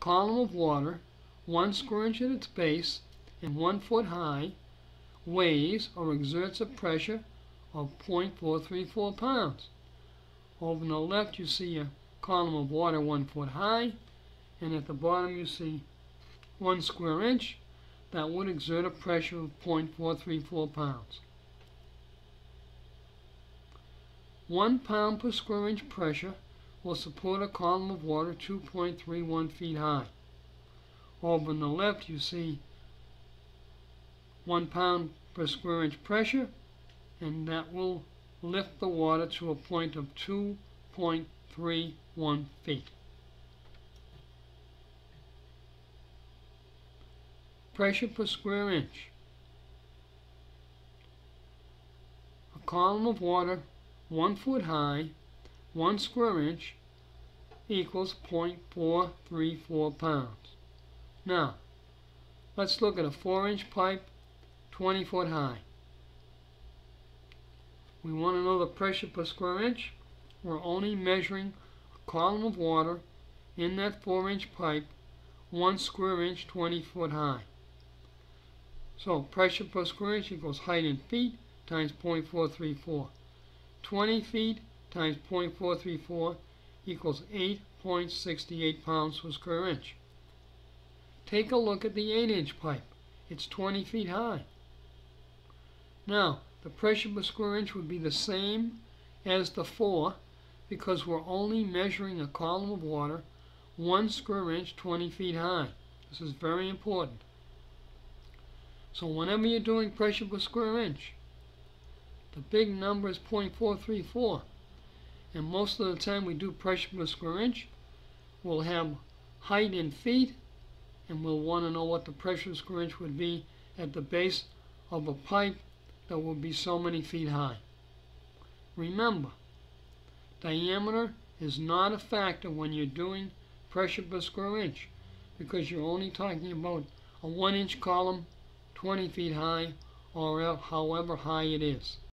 column of water, one square inch at its base and one foot high, weighs or exerts a pressure of 0.434 pounds. Over on the left you see a column of water one foot high, and at the bottom you see one square inch. That would exert a pressure of 0.434 pounds. One pound per square inch pressure will support a column of water 2.31 feet high. Over on the left you see one pound per square inch pressure and that will lift the water to a point of 2.31 feet. Pressure per square inch. A column of water one foot high, one square inch equals 0.434 pounds. Now, let's look at a 4 inch pipe 20 foot high. We want to know the pressure per square inch. We're only measuring a column of water in that 4 inch pipe 1 square inch 20 foot high. So pressure per square inch equals height in feet times 0.434. 20 feet times 0.434 equals 8.68 pounds per square inch. Take a look at the 8 inch pipe. It's 20 feet high. Now, the pressure per square inch would be the same as the 4 because we're only measuring a column of water 1 square inch 20 feet high. This is very important. So whenever you're doing pressure per square inch, the big number is 0.434. And most of the time we do pressure per square inch, we'll have height in feet, and we'll want to know what the pressure per square inch would be at the base of a pipe that will be so many feet high. Remember, diameter is not a factor when you're doing pressure per square inch because you're only talking about a one inch column 20 feet high or however high it is.